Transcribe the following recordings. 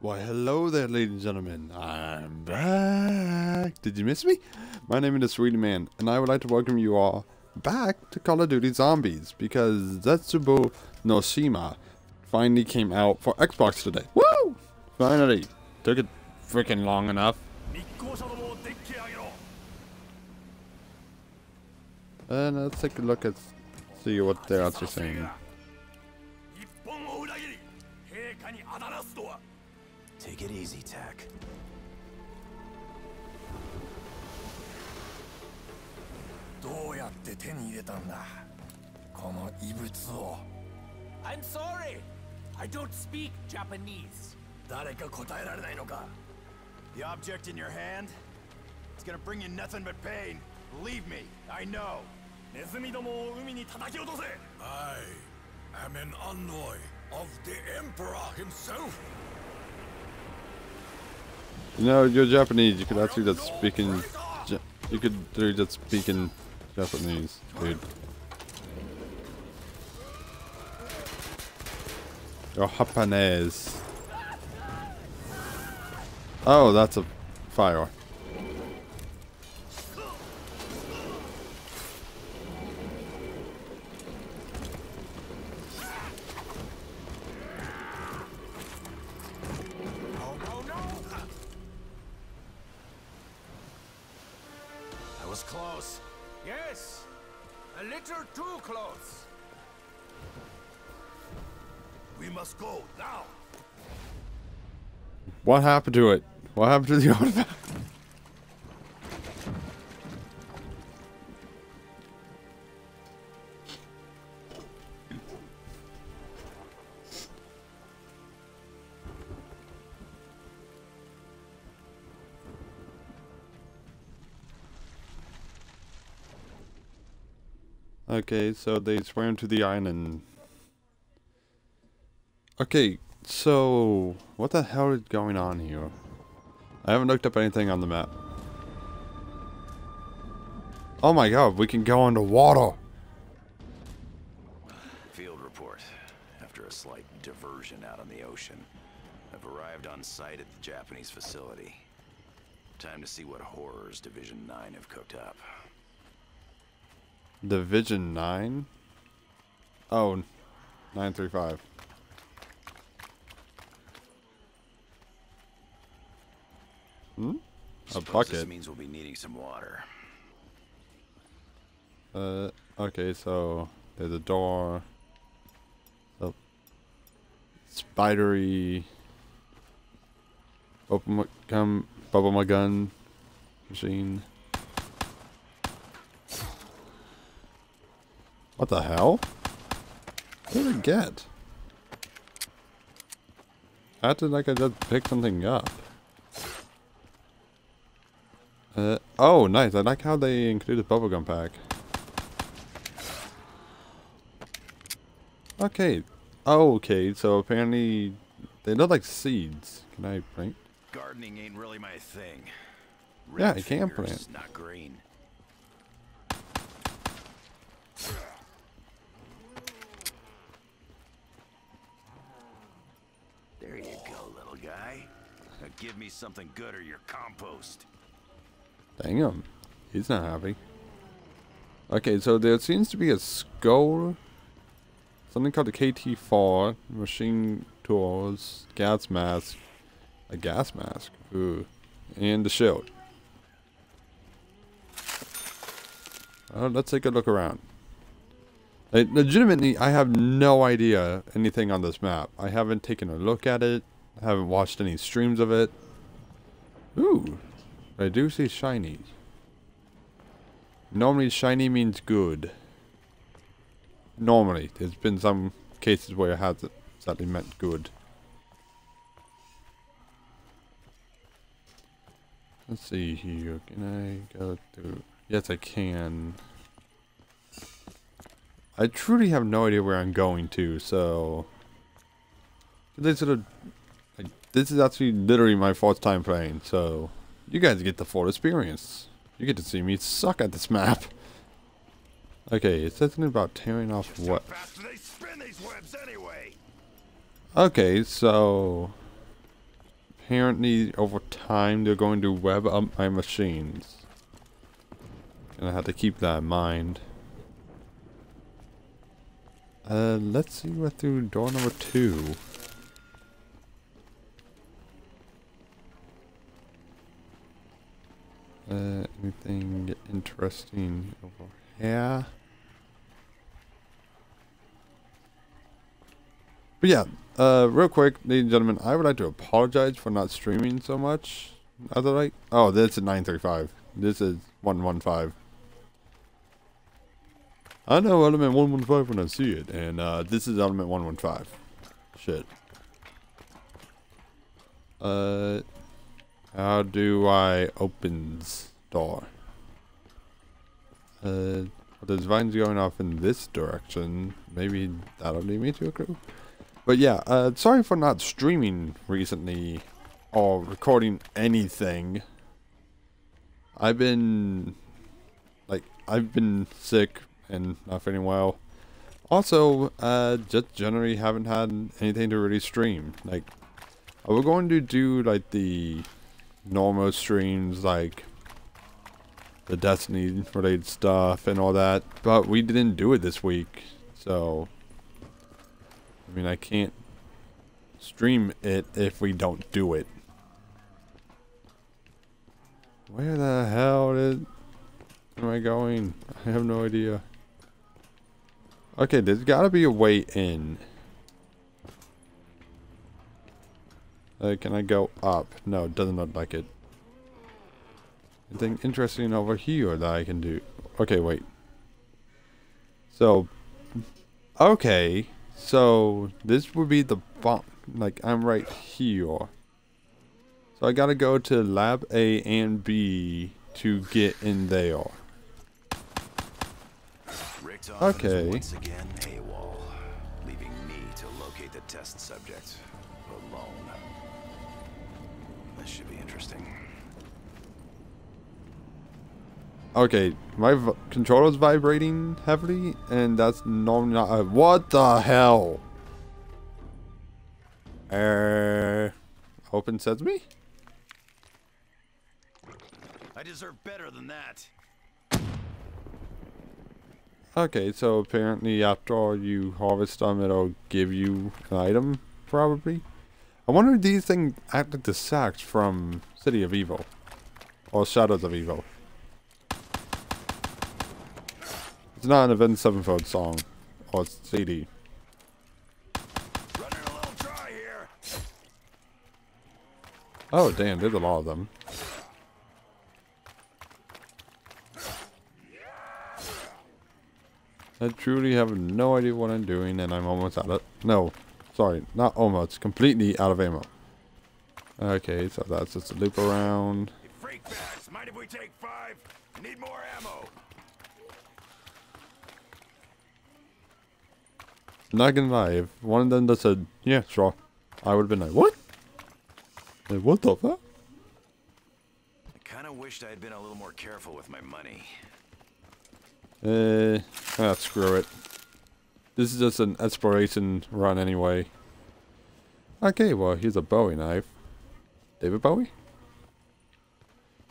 Why, hello there, ladies and gentlemen. I'm back. Did you miss me? My name is the Sweety Man, and I would like to welcome you all back to Call of Duty Zombies because Zetsubo no Shima finally came out for Xbox today. Woo! Finally. Took it freaking long enough. And let's take a look at see what they're actually saying. Take it easy, Tack. どうやって手に入れたんだこの異物を I'm sorry. I don't speak Japanese. 誰か答えられないのか The object in your hand? It's gonna bring you nothing but pain. Believe me, I know. ネズミどもを海に叩き落とせ I am an envoy of the Emperor himself. You know, you're Japanese. You could actually just speak in. You could literally just speak in Japanese, dude. You're Japanese. Oh, that's a fire. What happened to it? What happened to the artifact? Okay, so they swam to the island. Okay, so what the hell is going on here? I haven't looked up anything on the map. Oh my god, we can go underwater. Field report. After a slight diversion out on the ocean, I've arrived on site at the Japanese facility. Time to see what horrors Division 9 have cooked up. Division 9? Oh, 935. Hmm? A Suppose This bucket. means we'll be needing some water. Uh, okay, so there's a door. So, spidery. Open my gun, bubble my gun machine. What the hell? What did I get? Acted like I just picked something up. Uh, oh, nice. I like how they included bubblegum pack. Okay. Oh, okay. So apparently they look like seeds. Can I plant? Gardening ain't really my thing. Yeah, Red you can fingers, plant. Not green. There you go, little guy. Now give me something good or your compost. Damn. He's not happy. Okay, so there seems to be a skull. Something called the KT4. Machine tools. Gas mask. A gas mask. Ooh. And the shield. Uh, let's take a look around. Like, legitimately, I have no idea anything on this map. I haven't taken a look at it. I haven't watched any streams of it. Ooh. I do see shiny. Normally shiny means good. Normally. There's been some cases where it has sadly meant good. Let's see here. Can I go through? Yes, I can. I truly have no idea where I'm going to, so... This of... Like, this is actually literally my fourth time playing, so... You guys get the full experience. You get to see me suck at this map. Okay, it says something about tearing off what? How fast do they spin these webs anyway? Okay, so apparently over time they're going to web up my machines. And I have to keep that in mind. Uh, let's see what through door number two. Anything interesting over here? But yeah, uh, real quick, ladies and gentlemen, I would like to apologize for not streaming so much. Other like, oh, this is 935. This is 115. I know element 115 when I see it, and uh, this is element 115. Shit. Uh, how do I opens door? Uh, there's vines going off in this direction. Maybe that'll lead me to a clue. But yeah, uh, sorry for not streaming recently or recording anything. I've been, like, I've been sick and not feeling well. Also, uh, just generally haven't had anything to really stream. Like, I was going to do, like, the normal streams, like, the Destiny related stuff and all that, but we didn't do it this week, so I mean, I can't stream it if we don't do it. Where the hell did, am I going? I have no idea. Okay, there's gotta be a way in. Uh, can I go up? No, it doesn't look like it. Anything interesting over here that I can do? Okay, wait. So, okay. So, this would be the bump. Like, I'm right here. So, I gotta go to lab A and B to get in there. Okay. once again AWOL, leaving me to locate the test subject alone. This should be interesting. Okay, my v controller's vibrating heavily, and that's normally not. Uh, what the hell? Uh, open sesame? I deserve better than that. Okay, so apparently after all you harvest them, it'll give you an item, probably. I wonder if these things act like the sacks from City of Evil. Or Shadows of Evil. It's not an Avenged Sevenfold song. Or CD. Running a little dry here. Oh, damn, there's a lot of them. I truly have no idea what I'm doing, and I'm almost out of... No, sorry, not almost. Completely out of ammo. Okay, so that's just a loop around. You freak bags, mind if we take five? Need more ammo. Not gonna lie, if one of them just said, yeah, sure, I would have been like, what? Like, what the fuck? I kind of wished I had been a little more careful with my money. Eh, ah, screw it. This is just an exploration run anyway. Okay, well, here's a Bowie knife. David Bowie?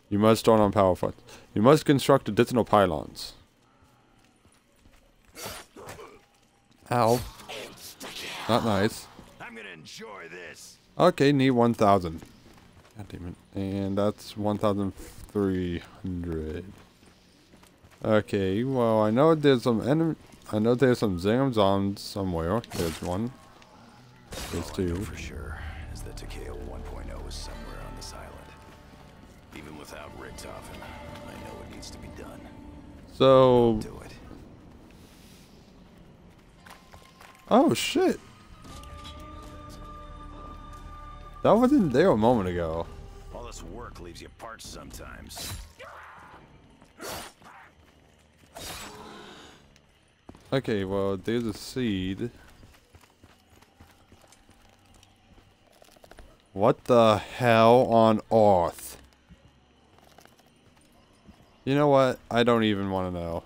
You must start on power front. You must construct additional pylons. Ow. Not nice. I'm gonna enjoy this. Okay, need 1,000. God damn it. And that's 1,300. Okay, well, I know there's some enemy. I know there's some Zams on somewhere. There's one. There's All I know two. for sure is that Takeo 1.0 is somewhere on this island. Even without Richtofen, I know what needs to be done. So, Do it. oh shit. That wasn't there a moment ago. All this work leaves you parched sometimes. Okay, well, there's a seed. What the hell on earth? You know what? I don't even want to know.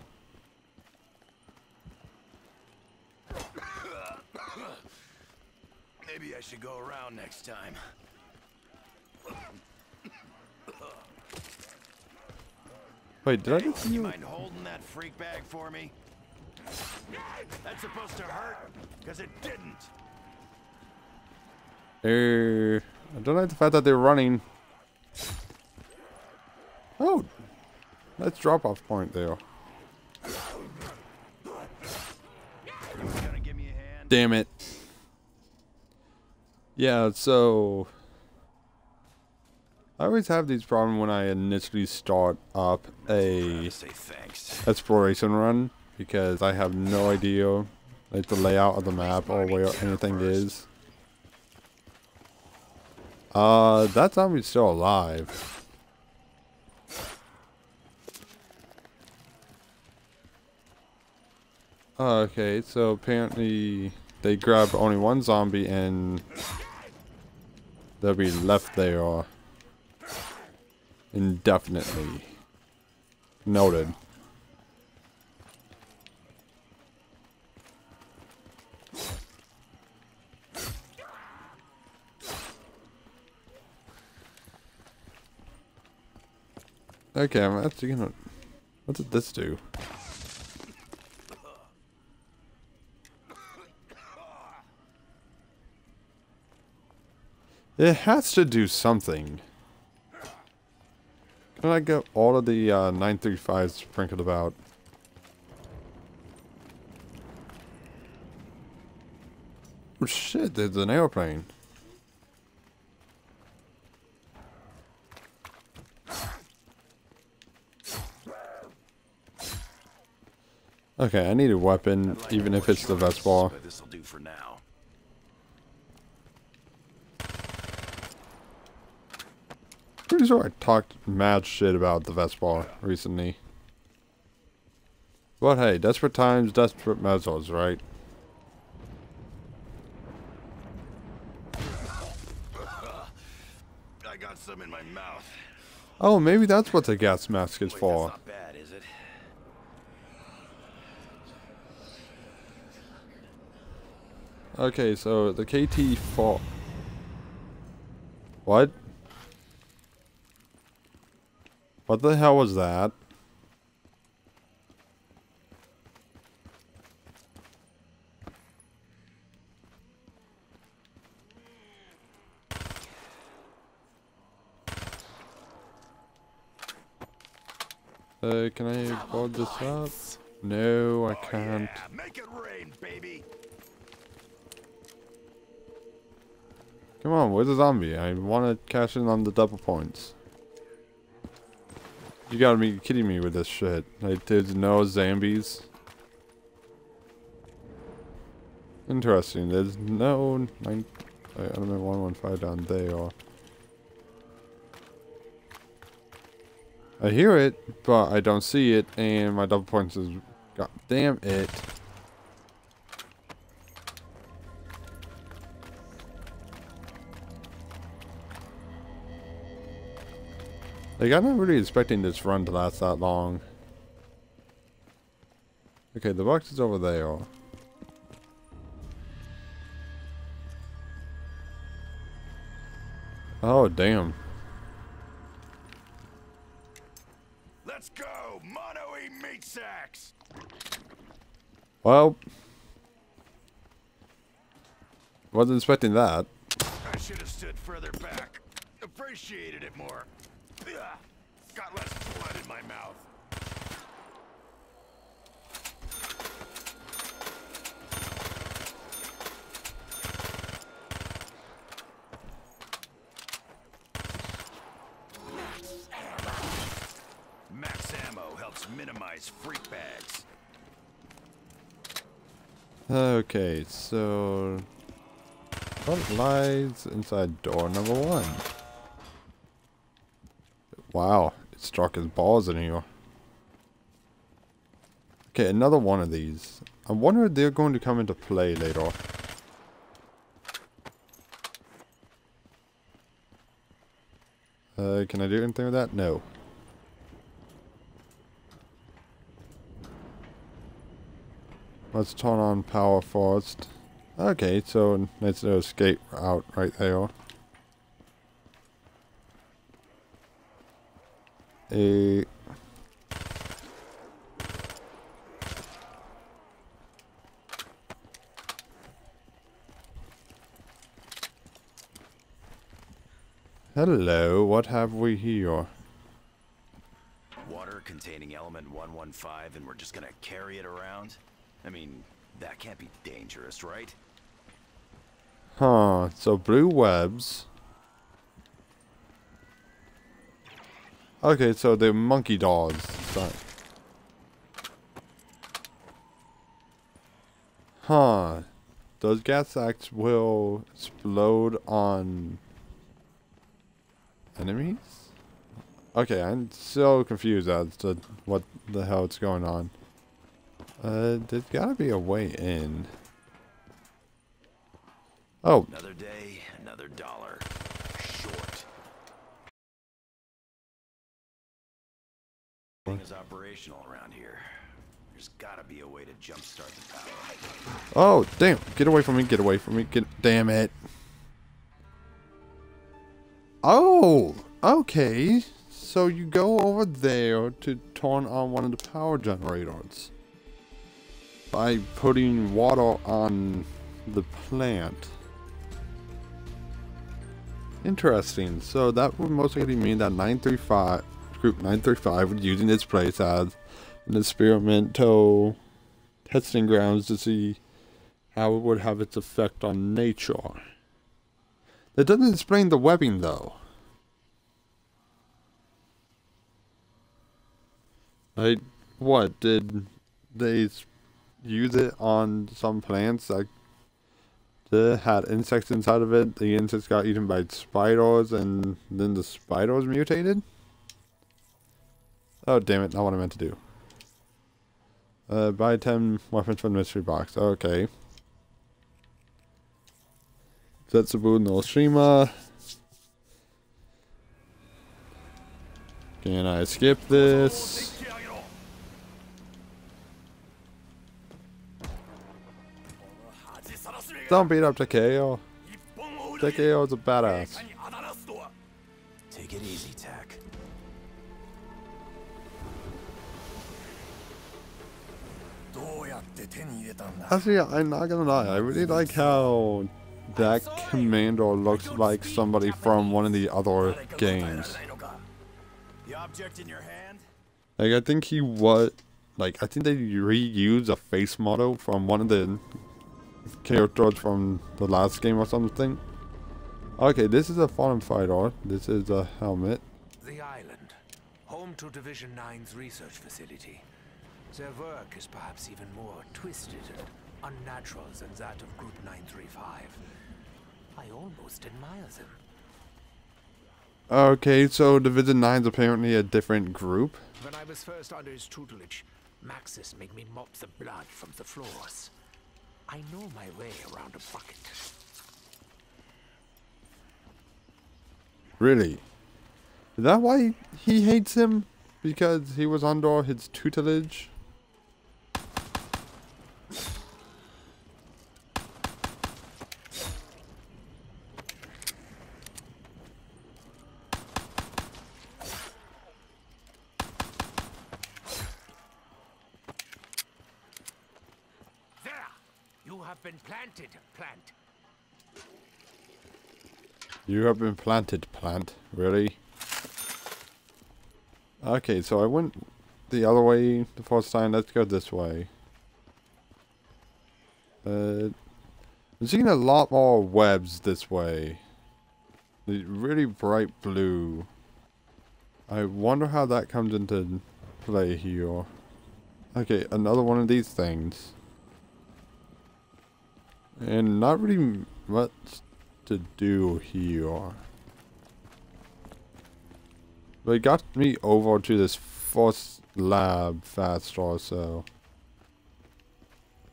Maybe I should go around next time. Wait, did I just see You you? mind holding that freak bag for me? That's supposed to hurt, because it didn't. Er, I don't like the fact that they're running. Oh, nice drop off point there. Damn it. Yeah, so I always have these problems when I initially start up a exploration run because I have no idea like the layout of the map or where anything is. Uh, that zombie's still alive. Okay, so apparently they grab only one zombie and they'll be left there indefinitely. Noted. Okay, I'm actually gonna. What did this do? It has to do something. Can I get all of the uh, 935s sprinkled about? Oh shit, there's an airplane. Okay, I need a weapon, like even if it's the Vesper. But this'll do for now. Pretty sure I talked mad shit about the Vesper recently. But hey, desperate times, desperate measures, right? I got some in my mouth. Oh, maybe that's what the gas mask is Wait, for. not bad, is it? Okay, so the KT4. What? What the hell was that? Uh, can I board this up? No, I can't. Yeah, Come on, where's the zombie? I want to cash in on the double points. You gotta be kidding me with this shit. Like, there's no zombies. Interesting. There's no nine. Element one one five down there. I hear it, but I don't see it, and my double points is. God damn it. Like, I'm not really expecting this run to last that long. Okay, the box is over there. Oh, damn. Let's go, mono e meat sacks. Well. Wasn't expecting that. I should have stood further back. Appreciated it more. Got less blood in my mouth. Max ammo helps minimize freak bags. Okay, so... What lies inside door number one? Wow, struck his balls in here. Okay, another one of these. I wonder if they're going to come into play later. Uh, can I do anything with that? No. Let's turn on power first. Okay, so nice little escape route right there. A Hello, what have we here? Water containing element 115 and we're just gonna carry it around? I mean, that can't be dangerous, right? Huh, so blue webs. Okay, so the monkey dolls. So- Huh. Those gas sacks will explode on enemies? Okay, I'm so confused as to what the hell is going on. Uh, there's gotta be a way in. Oh, Another day, another dollar. Is operational around here. There's gotta be a way to jumpstart the power. Oh, damn. Get away from me. Get away from me. Get damn it. Oh, okay. So you go over there to turn on one of the power generators by putting water on the plant. Interesting. So that would most likely mean that 935 group 935 would using its place as an experimental testing grounds to see how it would have its effect on nature. That doesn't explain the webbing though. Like, what did they use it on some plants that had insects inside of it? The insects got eaten by spiders, and then the spiders mutated. Oh damn it! Not what I meant to do. Uh, buy 10 weapons from the mystery box. Okay. Zetsubo no Shima. Can I skip this? Don't beat up Takeo. is a badass. Take it easy, Actually, I'm not gonna lie. I really like how that commander looks like somebody from one of the other games. The object in your hand? Like, I think he was. Like, I think they reused a face model from one of the characters from the last game or something. Okay, this is a fallen fighter. This is a helmet. The island, home to Division 9's research facility. Their work is perhaps even more twisted and unnatural than that of Group 935. I almost admire them. Okay, so Division 9 is apparently a different group. When I was first under his tutelage, Maxis made me mop the blood from the floors. I know my way around a bucket. Really? Is that why he hates him? Because he was under his tutelage? There! You have been planted, plant. You have been planted, plant. Really? Okay, so I went the other way the first time. Let's go this way. Uh, I'm seeing a lot more webs this way. The really bright blue. I wonder how that comes into play here. Okay, another one of these things. And not really much to do here. But it got me over to this first lab faster, so.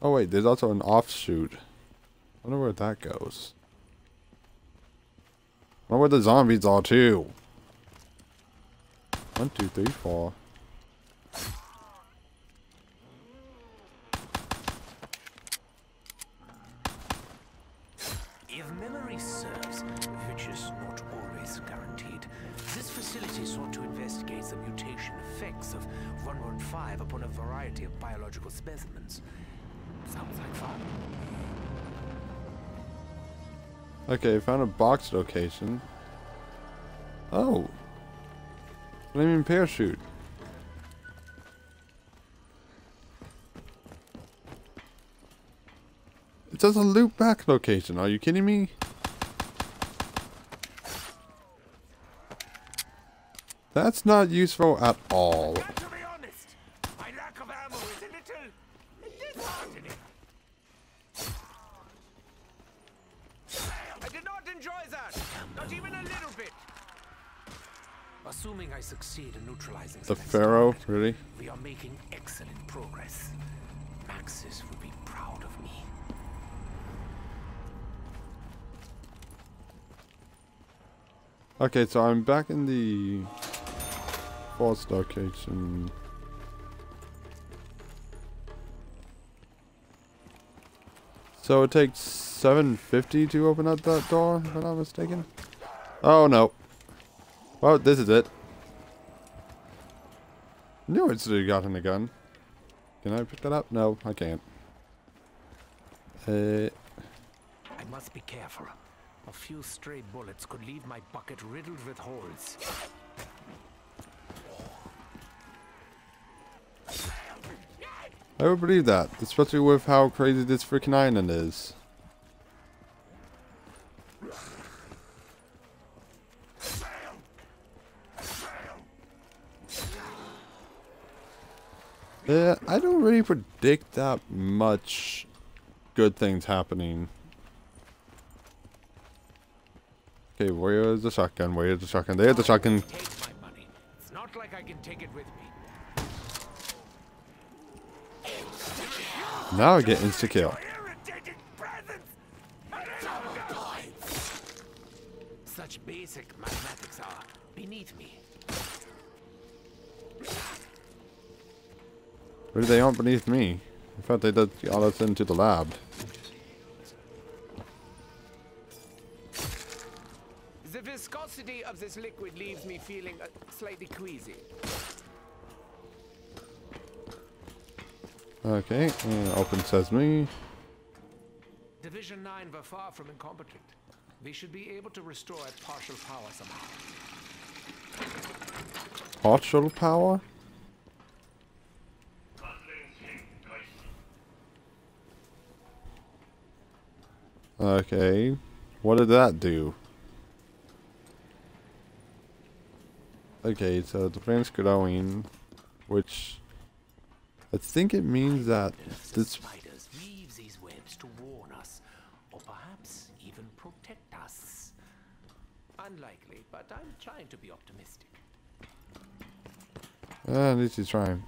Oh wait, there's also an offshoot. I wonder where that goes. wonder where the zombies are too. One, two, three, four. Biological specimens. Sounds like fun. Okay, found a box location. Oh. Flaming parachute. It says a loop back location. Are you kidding me? That's not useful at all. Really? we are making excellent progress. Maxis will be proud of me. Okay, so I'm back in the false location. So it takes 750 to open up that door, if I'm not mistaken. Oh no. Well, this is it. Knew I should have gotten a gun. Can I pick that up? No, I can't. Uh, I must be careful. A few stray bullets could leave my bucket riddled with holes. I would believe that, especially with how crazy this freaking island is. Yeah, I don't really predict that much good things happening. Okay, where is the shotgun? Where is the shotgun? There's the shotgun. Take my money. It's not like I can take it with me. Now I get insta kill. Such basic mathematics are beneath me. Where they aren't beneath me. In fact, they did all us into the lab. The viscosity of this liquid leaves me feeling uh, slightly queasy. Okay, uh, open sesame. Division 9 were far from incompetent. We should be able to restore partial power somehow. Partial power? Okay. What did that do? Okay, so the plant's growing, which I think it means that The this spiders weave these webs to warn us, or perhaps even protect us. Unlikely, but I'm trying to be optimistic. Uh, at least he's trying.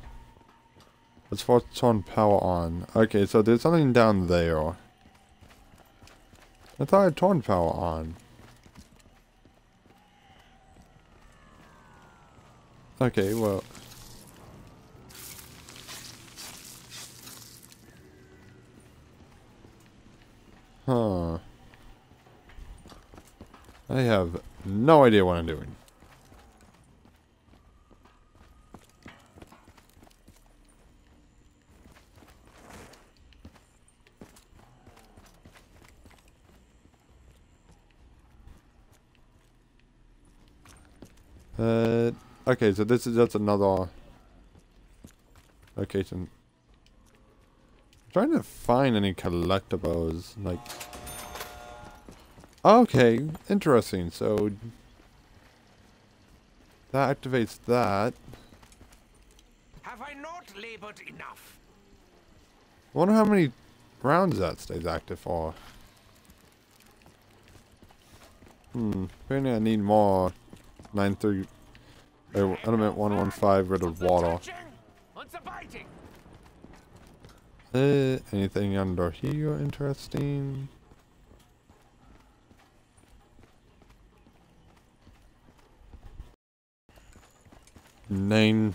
Let's turn power on. Okay, so there's something down there. I thought I turned power on. Okay, well. Huh. I have no idea what I'm doing. Uh, okay, so this is just another location. I'm trying to find any collectibles, like... Okay, interesting, so... That activates that. Have I not labored enough? wonder how many rounds that stays active for. Hmm, apparently I need more 9-3... Uh, element 115 rid of water. Uh, anything under here interesting? Nine.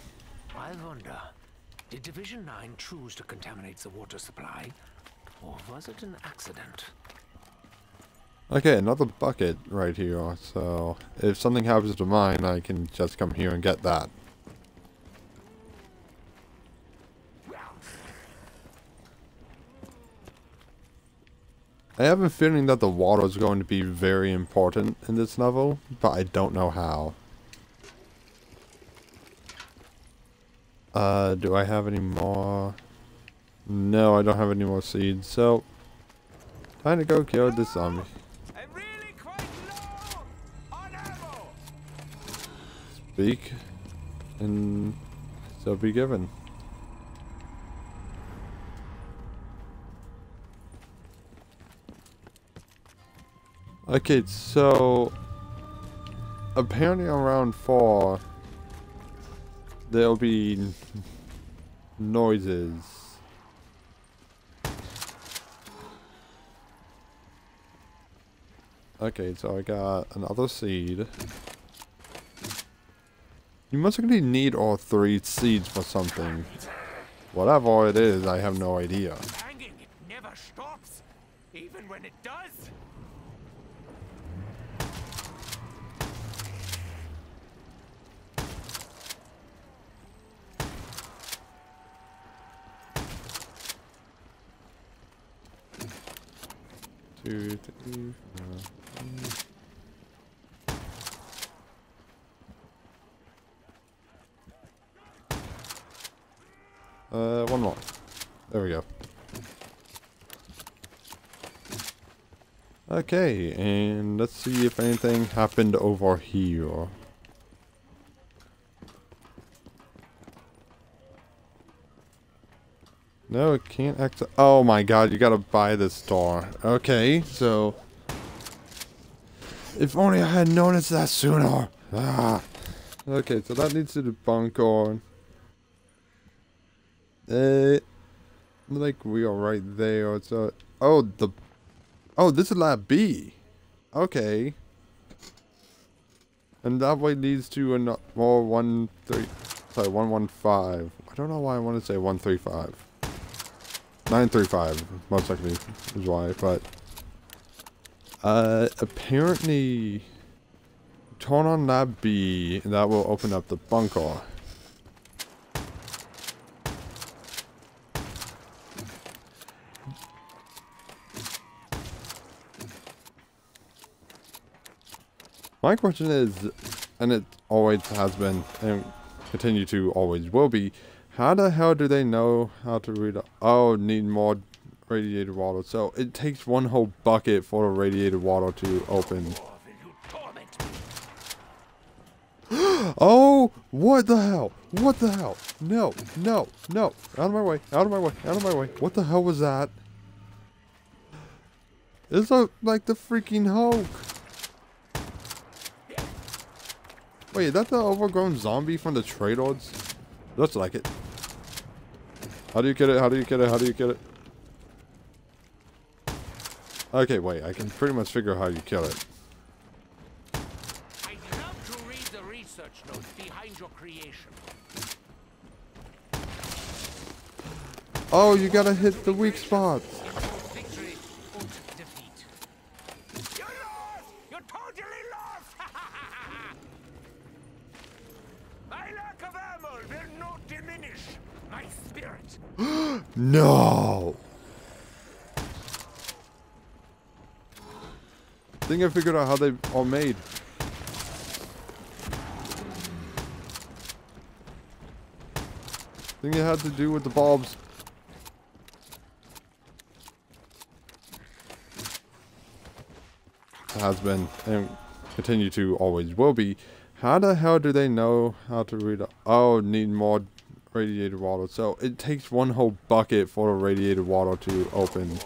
I wonder, did Division 9 choose to contaminate the water supply? Or was it an accident? Okay, another bucket right here, so if something happens to mine, I can just come here and get that. I have a feeling that the water is going to be very important in this novel, but I don't know how. Uh, do I have any more? No, I don't have any more seeds, so... Time to go kill this zombie. Speak, and so be given. Okay, so apparently around four there'll be noises. Okay, so I got another seed. You must really need all three seeds for something. Whatever it is, I have no idea. Banging, it never stops, even when it does. Two, three, four, five. Uh, one more. There we go. Okay, and let's see if anything happened over here. No, it can't access. Oh my god, you gotta buy this door. Okay, so. If only I had noticed that sooner. Ah. Okay, so that needs to the bunker. Uh, like we are right there. So, oh the, oh this is lab B. Okay. And that way leads to an more one three, sorry one one five. I don't know why I want to say one three five. 935, most likely is why, but... Uh, apparently... Turn on lab B, and that will open up the bunker. My question is, and it always has been, and continue to always will be, how the hell do they know how to read? Oh, need more radiated water. So it takes one whole bucket for the radiated water to open. oh, what the hell? What the hell? No, no, no. Out of my way, out of my way, out of my way. What the hell was that? It's a, like the freaking Hulk. Wait, is that the overgrown zombie from the trade odds? Looks like it. How do you get it? How do you get it? How do you get it? Okay, wait. I can pretty much figure out how you kill it. I'd love to read the research notes behind your creation. Oh, you gotta hit the weak spots. Victory und defeat. You're lost! You're totally lost! My lack of ammo will not diminish my spirit. No. think I figured out how they are made. I think it had to do with the bulbs. Has been and continue to always will be. How the hell do they know how to read? Oh, need more radiated water. So it takes one whole bucket for the radiated water to open.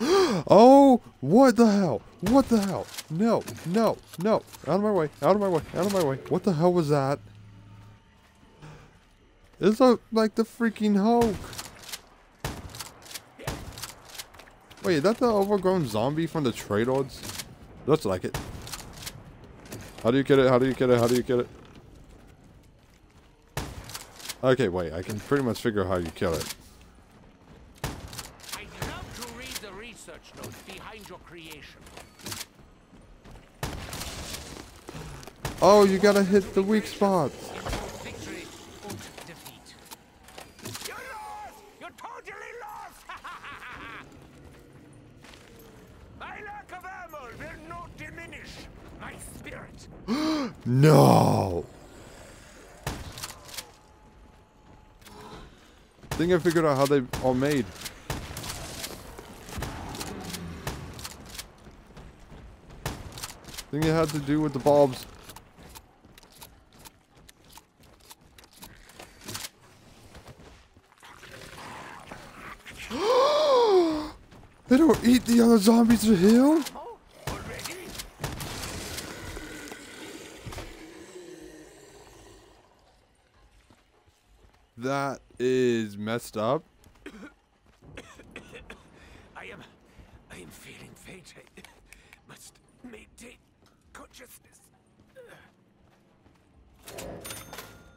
Oh, what the hell? What the hell? No, no, no. Out of my way, out of my way, out of my way. What the hell was that? It's like the freaking Hulk. Wait, is that the overgrown zombie from the trade odds? Looks like it. How do you get it? How do you get it? How do you get it? Okay, wait, I can pretty much figure out how you kill it. I'd love to read the research notes behind your creation. Oh, you gotta hit the weak spots. no! Think I figured out how they are made. I think it had to do with the bulbs. they don't eat the other zombies to heal? Oh, already? That is messed up. I am. I am feeling faint. I must maintain consciousness.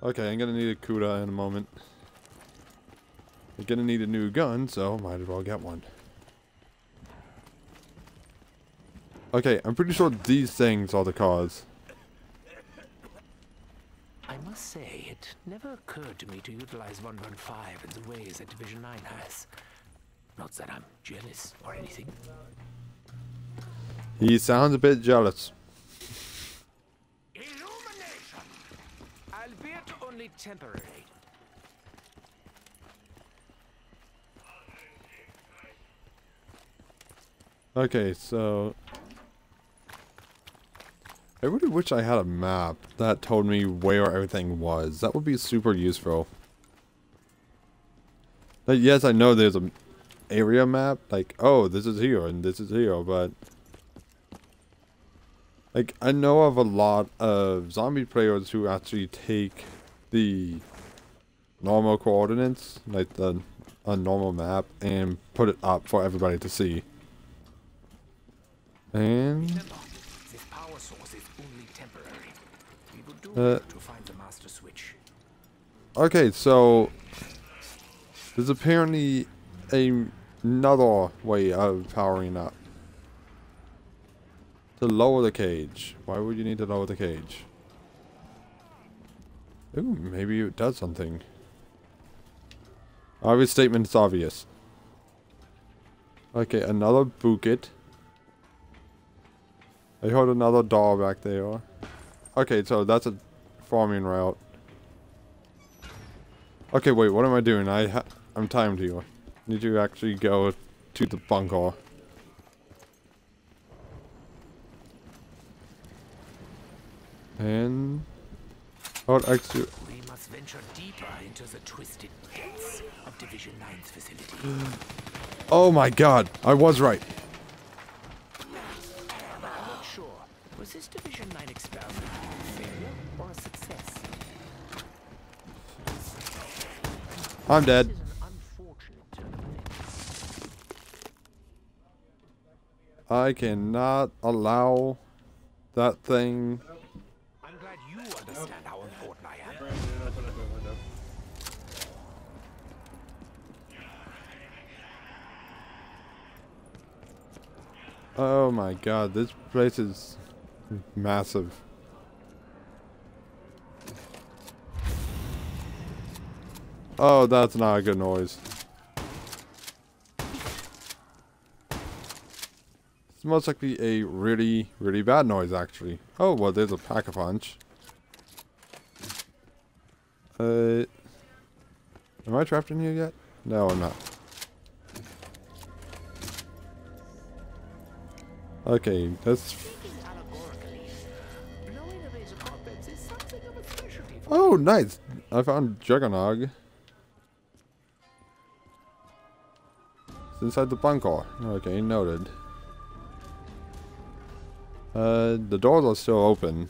Okay, I'm gonna need a Kuda in a moment. I'm gonna need a new gun, so might as well get one. Okay, I'm pretty sure these things are the cause. I must say, it never occurred to me to utilize 115 in the ways that Division 9 has. Not that I'm jealous or anything. He sounds a bit jealous. Illumination! Albeit only temporary. Okay, so... I really wish I had a map that told me where everything was. That would be super useful. Like, yes, I know there's an area map. Like, oh, this is here and this is here, but... Like, I know of a lot of zombie players who actually take the normal coordinates, like the a normal map, and put it up for everybody to see. And Uh, okay, so there's apparently a, another way of powering up. To lower the cage. Why would you need to lower the cage? Ooh, maybe it does something. Obvious statement is obvious. Okay, another bucket. I heard another door back there. Okay, so that's a farming route. Okay, wait, what am I doing? I ha I'm timed here. Need to actually go to the bunker. And... Oh, actually... We must venture deeper into the twisted depths of Division 9's facility. Oh my god, I was right. Sure. Was this Division 9 experiment a failure or a success? I'm dead. This is an unfortunate turn of events. I cannot allow that thing... I'm glad you understand how important I am. Oh my god, this place is massive. Oh, that's not a good noise. It's most likely a really, really bad noise, actually. Oh, well, there's a pack-a-punch. Uh, am I trapped in here yet? No, I'm not. Okay, that's Speaking allegorically, blowing away the carpets is something of a specialty for Oh, nice. I found Juggernog. Inside the bunker. Okay, noted. Uh, the doors are still open.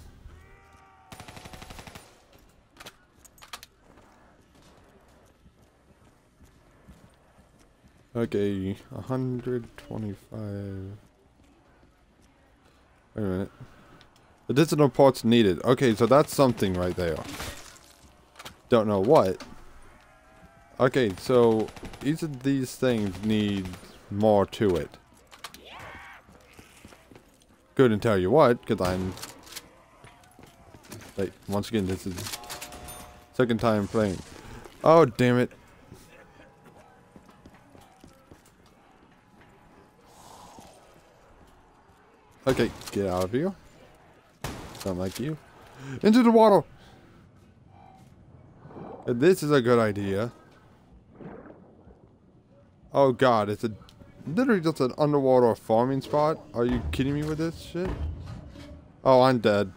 Okay, 125. Wait a minute. Additional parts needed. Okay, so that's something right there. Don't know what. Okay, so each of these things need more to it. Couldn't tell you what, because I'm... Like, once again, this is second time playing. Oh, damn it. Okay, get out of here. Sound like you. Into the water! This is a good idea. Oh god, it's a literally just an underwater farming spot. Are you kidding me with this shit? Oh, I'm dead.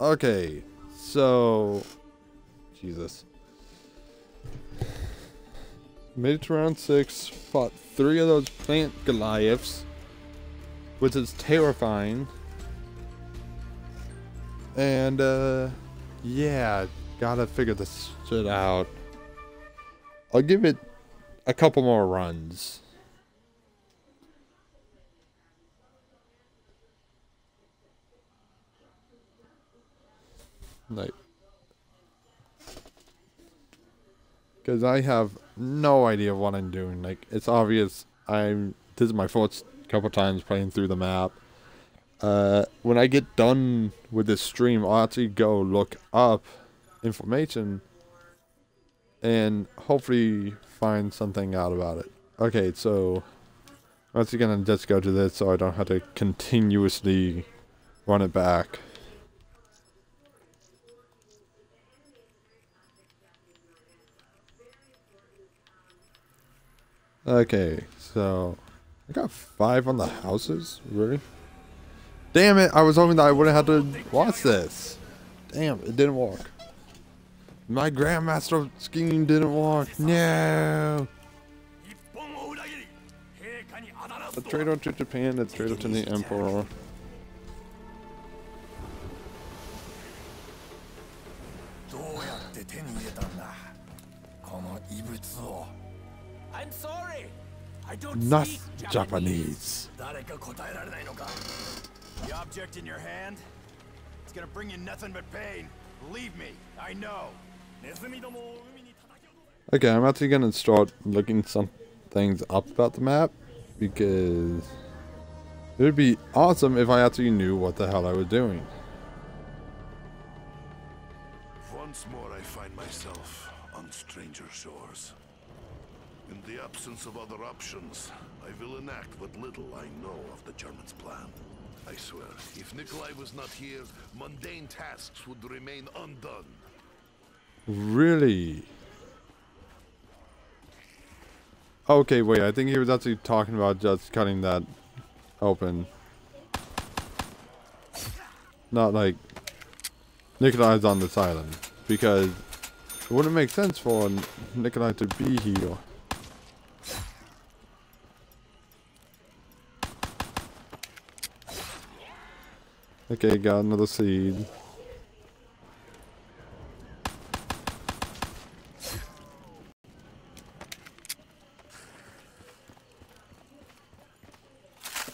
Okay, so Jesus. Made it to round six, fought three of those plant Goliaths, which is terrifying. And, uh, yeah, gotta figure this shit out. I'll give it a couple more runs. Like, because I have no idea what I'm doing. Like, it's obvious I'm. This is my fourth couple times playing through the map. Uh, when I get done with this stream, I'll actually go look up information and hopefully find something out about it. Okay, so I'm actually gonna just go to this so I don't have to continuously run it back. Okay, so I got five on the houses? Really? Damn it, I was hoping that I wouldn't have to watch this. Damn, it didn't work. My Grandmaster scheme didn't work. No. A traitor to Japan, a traitor to the Emperor. I'm sorry. I don't Not speak Japanese. The object in your hand, it's gonna bring you nothing but pain. Believe me, I know. Okay, I'm actually gonna start looking some things up about the map because it would be awesome if I actually knew what the hell I was doing. Once more I find myself on stranger shores. In the absence of other options, I will enact what little I know of the Germans' plan. I swear, if Nikolai was not here, mundane tasks would remain undone. Really? Okay, wait, I think he was actually talking about just cutting that open. Not like Nikolai's on this island. Because it wouldn't make sense for Nikolai to be here. Okay, got another seed.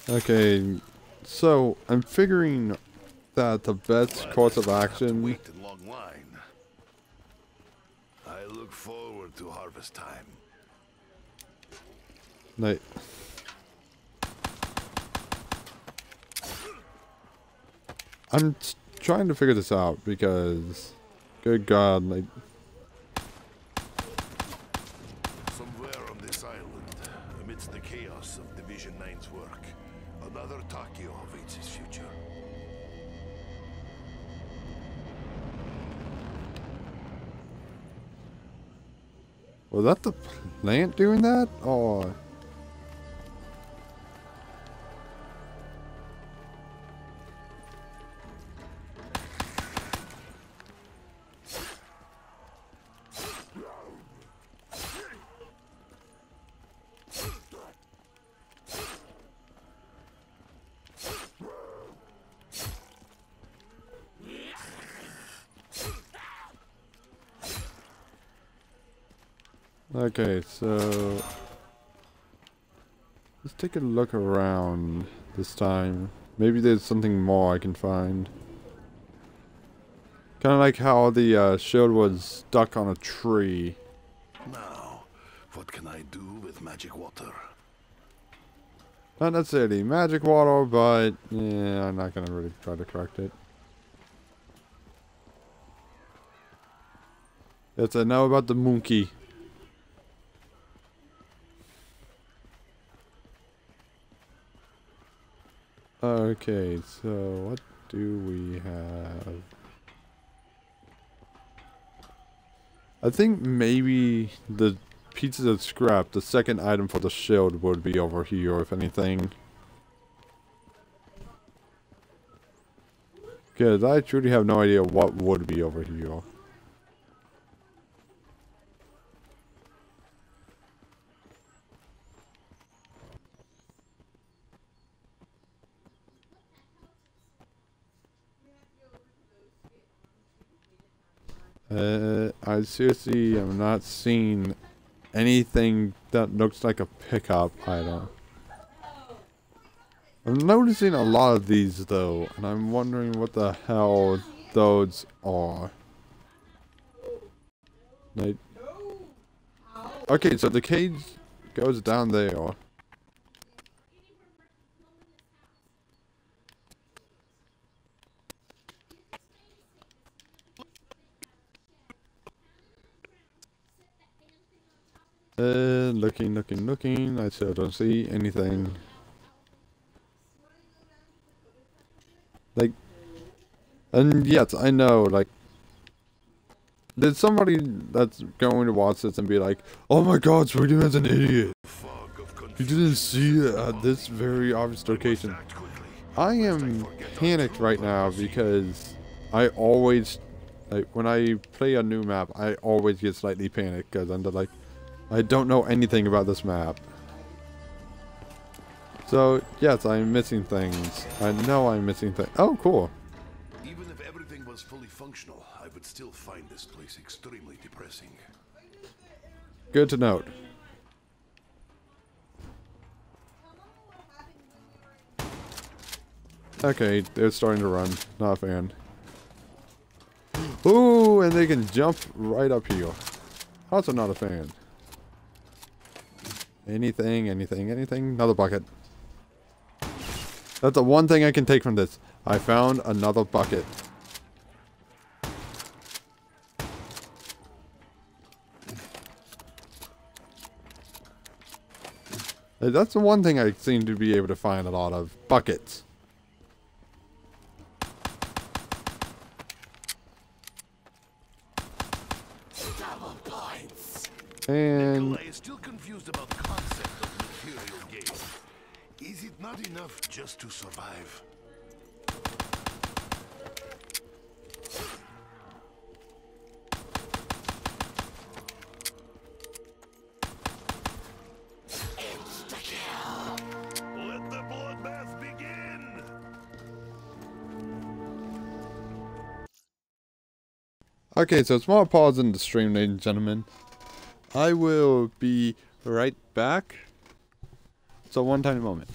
Okay, so I'm figuring that the best course of action. Wait in long line. I look forward to harvest time. Like, I'm trying to figure this out because, good God, like, doing that? Or Okay, so take a look around this time. Maybe there's something more I can find. Kind of like how the uh, shield was stuck on a tree. Now, what can I do with magic water? Not necessarily magic water, but yeah, I'm not gonna really try to correct it. Yes, I know about the monkey. Okay, so what do we have? I think maybe the pieces of scrap, the second item for the shield would be over here, if anything. Because I truly have no idea what would be over here. Uh, I seriously am not seeing anything that looks like a pickup item. I'm noticing a lot of these though, and I'm wondering what the hell those are. Like, okay, so the cage goes down there. Looking, looking, looking. I still don't see anything. Like, and yes, I know, like, there's somebody that's going to watch this and be like, oh my god, Sweety Man's an idiot. You didn't see it at this very obvious location. I am panicked right now because I always, like, when I play a new map, I always get slightly panicked because I'm like, I don't know anything about this map. So, yes, I'm missing things. I know I'm missing things. Oh, cool. Even if everything was fully functional, I would still find this place extremely depressing. Good to note. Okay, they're starting to run. Not a fan. Ooh, and they can jump right up here. Also not a fan. Anything, anything, anything. Another bucket. That's the one thing I can take from this. I found another bucket. That's the one thing I seem to be able to find a lot of. Buckets. And Nikolai is still confused about the concept of material gain. Is it not enough just to survive? Okay, so small pause in the stream, ladies and gentlemen. I will be right back. So one tiny moment.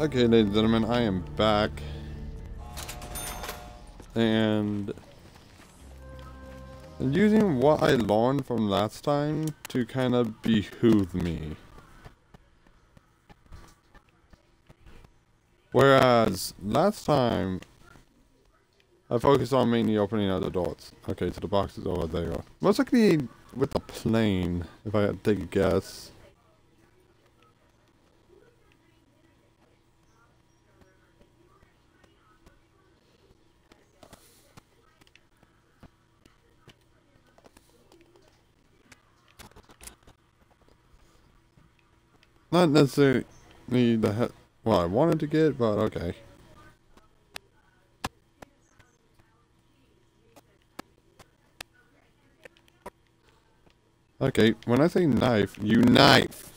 Okay, ladies and gentlemen, I am back. And and using what I learned from last time to kind of behoove me. Whereas last time I focused on mainly opening other doors. Okay, so the box is over there. Most likely with the plane, if I had to take a guess. Not necessarily the he well I wanted to get, but okay. Okay, when I say knife, you knife.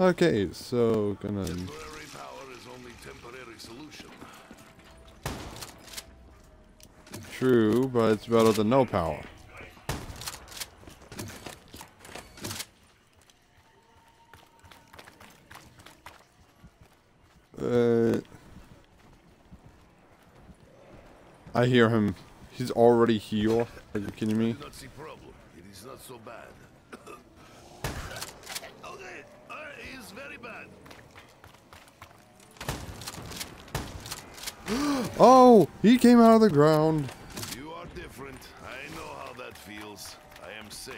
Okay, so gonna Temporary power is only temporary solution. True, but it's better than no power. Uh, I hear him. He's already here. Are you kidding me? Do not see problem. It is not so bad. okay, uh, it is very bad. Oh, he came out of the ground. Different. I know how that feels. I am same.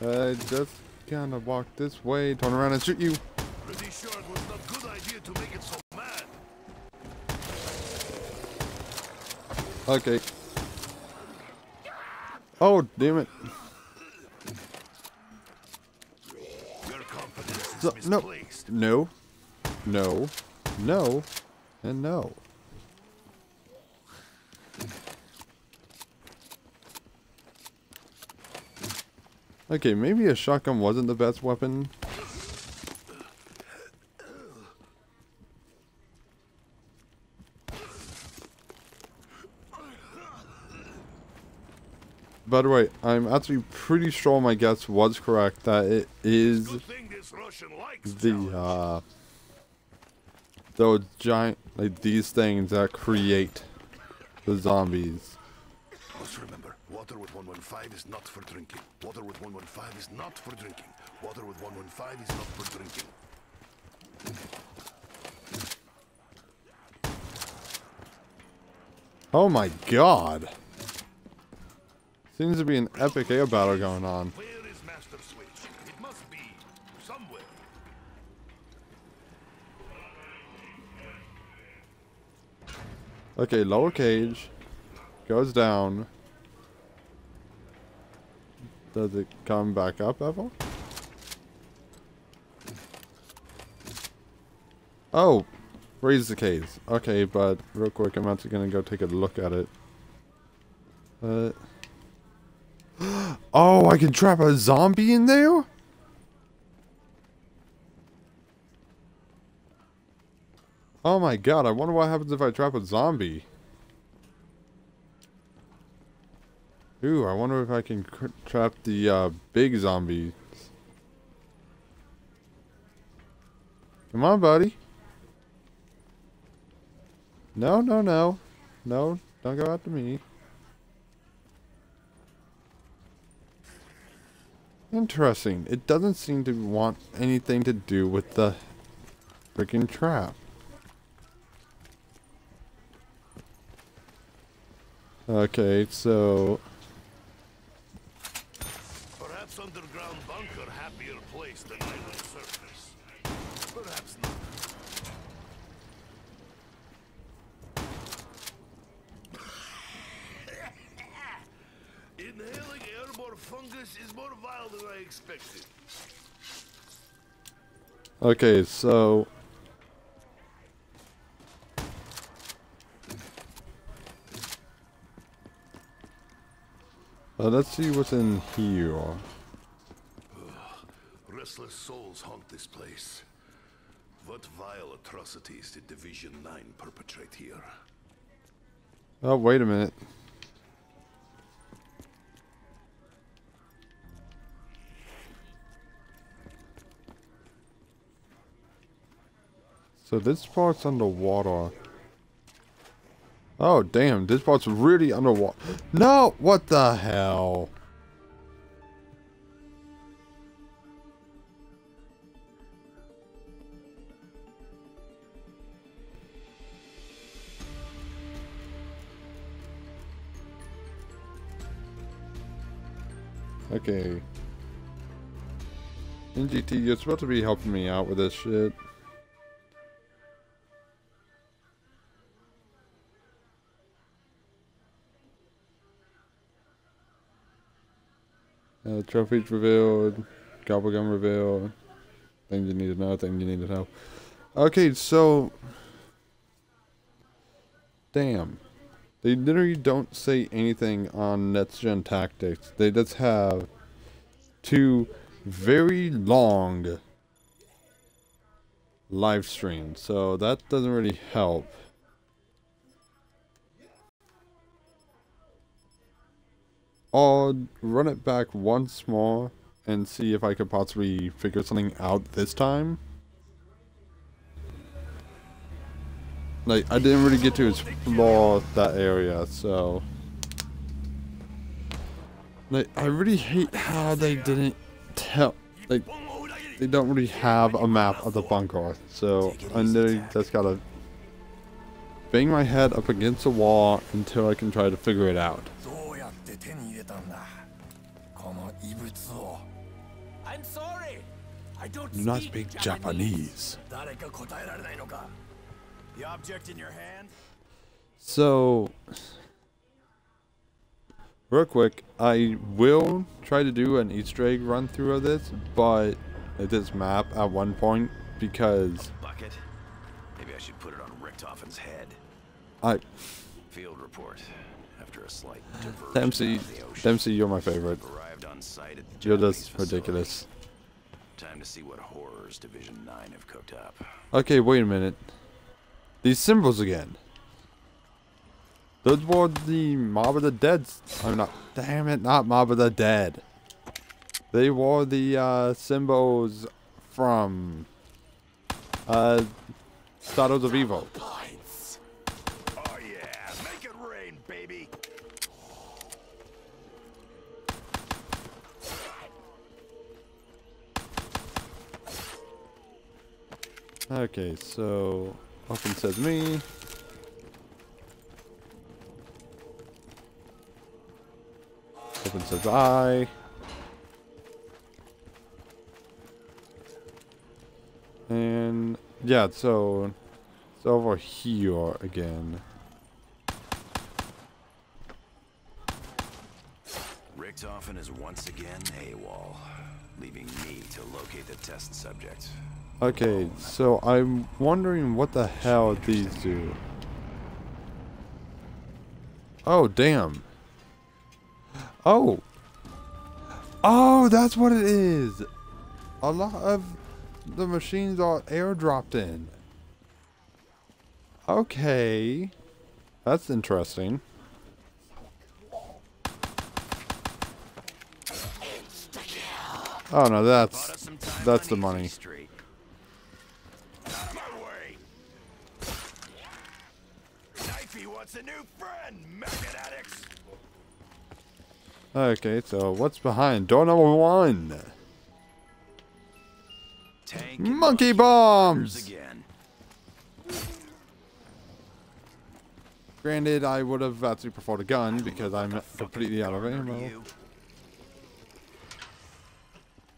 I just kind of walk this way, turn around and shoot you. Pretty sure it was not good idea to make it so mad. Okay. Oh, damn it. Your confidence is So, no. misplaced. No. No. No. And no. Okay, maybe a shotgun wasn't the best weapon. By the way, I'm actually pretty sure my guess was correct that it is Good thing this Russian likes the uh those giant like these things that create the zombies. Remember, water with 115 is not for drinking. Water with 115 is not for drinking. Water with 115 is not for drinking. Oh my god. Seems to be an epic air battle going on. Okay, lower cage. Goes down. Does it come back up ever? Oh, raise the cage. Okay, but real quick, I'm actually gonna go take a look at it. Uh. Oh, I can trap a zombie in there? Oh my god, I wonder what happens if I trap a zombie. Ooh, I wonder if I can trap the uh, big zombies. Come on, buddy. No, no, no. No, don't go after me. Interesting. It doesn't seem to want anything to do with the freaking trap. Okay, so Perhaps underground bunker happier place than island surface. Perhaps not. Inhaling airborne fungus is more vile than I expected. Okay, so uh, let's see what's in here. Restless souls haunt this place. What vile atrocities did Division 9 perpetrate here? Oh, wait a minute. So this part's underwater. Oh, damn. This part's really underwater. No! What the hell? Okay. NGT, you're supposed to be helping me out with this shit. Trophies revealed, gobblegum revealed, things you need to know, things you need to know. Okay, so... Damn. They literally don't say anything on Next Gen Tactics. They just have two very long live streams. So that doesn't really help. I'll run it back once more and see if I could possibly figure something out this time. Like, I didn't really get to explore that area, so... Like, I really hate how they didn't tell... Like, they don't really have a map of the bunker, so I literally just gotta bang my head up against a wall until I can try to figure it out. Object in your hand? So, real quick, I will try to do an Easter egg run through of this, but at this map at one point because Bucket? Maybe I should put it on Richtofen's head. I Field report. After a slight diversion Dempsey, out of the ocean, Dempsey, you're my favorite. arrived on site at the You're Japanese just ridiculous. Time to see what horrors Division 9 have cooked up. Okay, wait a minute. These symbols again. Those were the Mob of the Dead. I'm not. Damn it, not Mob of the Dead. They wore the uh, symbols from uh, Shadows of Evil. Okay, so open says me. Open says I. And yeah, so it's over here again. Richtofen is once again AWOL, leaving me to locate the test subject. Okay, so I'm wondering what the hell these do. Oh, damn. Oh. Oh, that's what it is. A lot of the machines are airdropped in. Okay. That's interesting. Oh no, that's that's the money. Street. Out of my way. A new friend, maggot addicts. Okay, so what's behind door number one? Tank Monkey bombs! again. Granted, I would have actually preferred a gun because I'm completely out of ammo.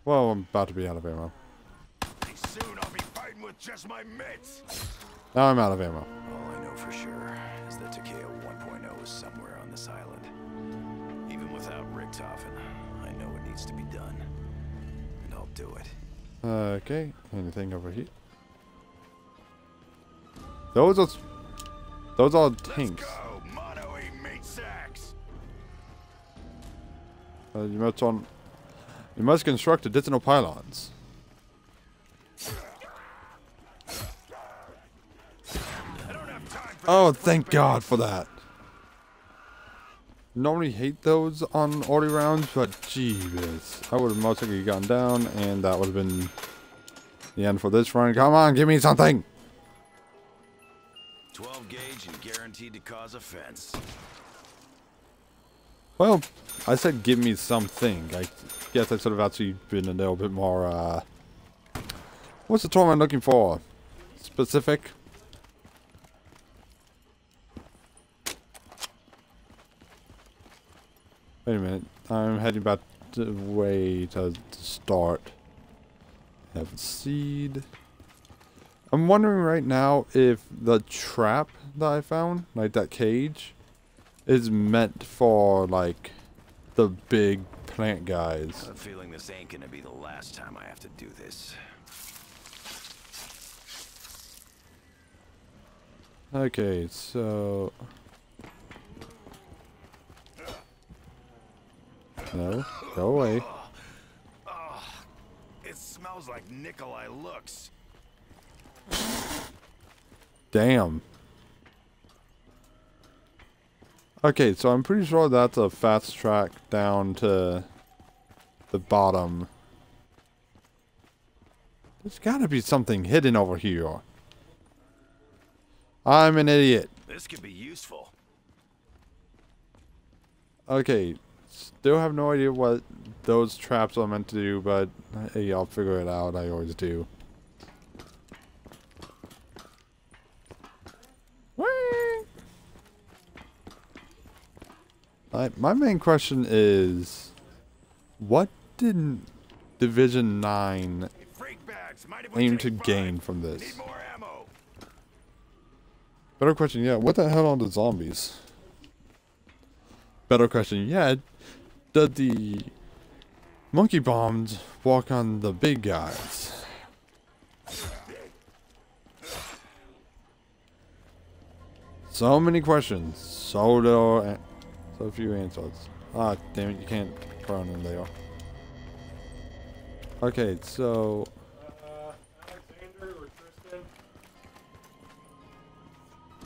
Well, I'm about to be out of ammo. Soon I'll be fighting with just my mitts. Now I'm out of ammo. All I know for sure is that Takeo 1.0 is somewhere on this island. Even without Richtofen, I know what needs to be done. And I'll do it. Okay, anything over here? Those are those are tanks. Go, mono eat meat sacks. Uh, you must on. You must construct additional pylons. I don't have time for Oh, thank. God for that. Normally hate those on early rounds, but jeebus. I would have most likely gone down, and that would have been the end for this run. Come on, give me something! 12 gauge and guaranteed to cause offense. Well, I said give me something. I guess I should have actually been a little bit more, uh... What's the term I'm looking for? Specific? Wait a minute. I'm heading back the way to start. Have a seed. I'm wondering right now if the trap that I found, like that cage, is meant for like the big plant guys. I have a feeling this ain't gonna be the last time I have to do this. Okay, so no, go away. It smells like Nikolai looks. Damn. Okay, so I'm pretty sure that's a fast track down to the bottom. There's gotta be something hidden over here. I'm an idiot. This could be useful. Okay, still have no idea what those traps are meant to do, but hey, I'll figure it out. I always do. I, my main question is, what did Division 9 Freak bags. Mind if we aim to gain from this? Better question, yeah. What the hell are the zombies? Better question, yeah. Did the monkey bombs walk on the big guys? So many questions, so little, so few answers. Ah, damn it! You can't prone them there. Okay, so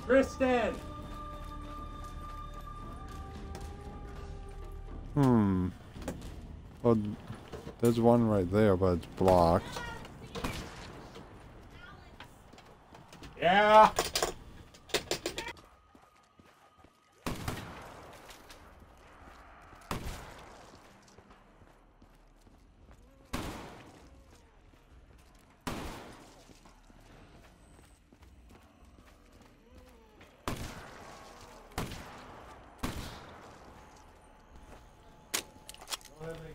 Alexander Hmm. Well, there's one right there, but it's blocked. Yeah?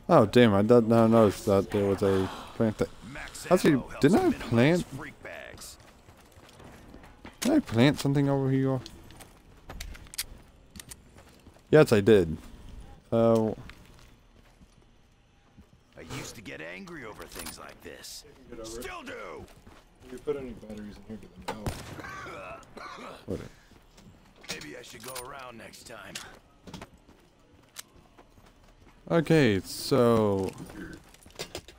Oh, damn, I did not notice that there was a plant that... Actually, didn't I plant- Did I plant something over here? Yes, I did. Uh, I used to get angry over things like this. Get it. Still do. If you put any batteries in here, get them out. what? Maybe I should go around next time. Okay, so...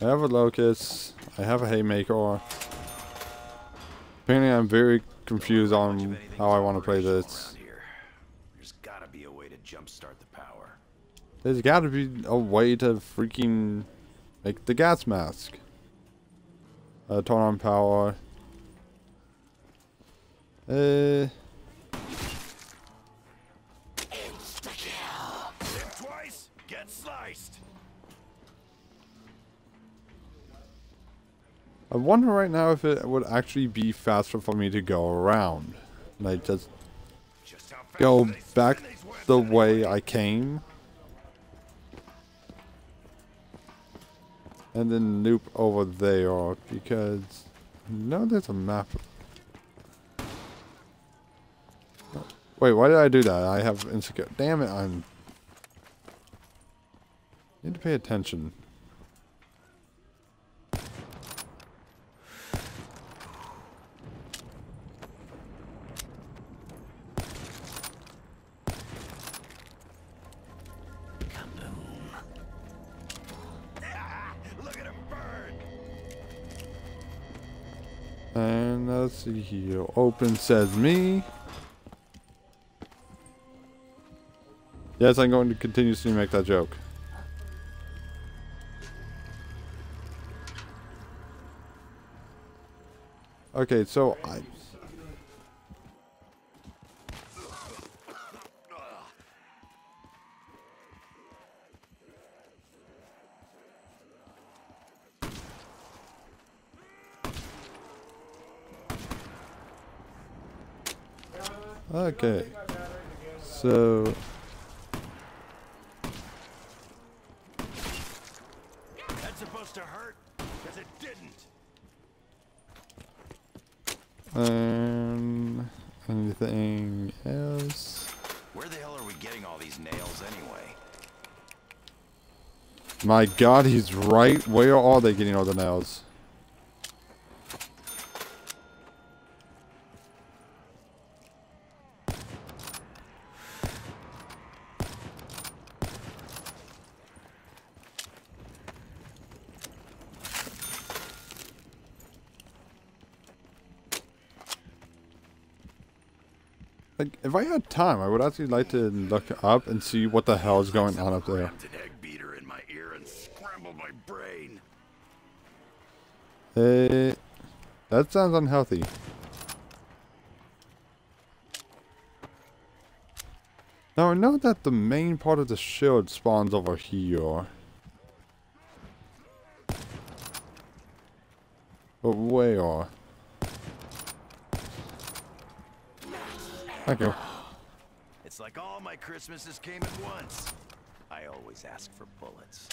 I have a locust. I have a haymaker. Apparently I'm very confused on how I want to play this. There's gotta be a way to jumpstart the power. There's got to be a way to freaking make the gas mask. Uh, turn on power. Uh, I wonder right now if it would actually be faster for me to go around. Like just Just go back the way I came. And then loop over there because no there's a map. Wait, why did I do that? I have insecure. Damn it, I'm need to pay attention. Let's see here. Open says me. Yes, I'm going to continuously make that joke. Okay, so I... Okay. So... That's supposed to hurt, because it didn't. Um... Anything else? Where the hell are we getting all these nails anyway? My god, he's right. Where are they getting all the nails? Like, if I had time, I would actually like to look up and see what the hell is going on up there. Uh, that sounds unhealthy. Now I know that the main part of the shield spawns over here. But where? Thank you. Like all my Christmases came at once. I always ask for bullets.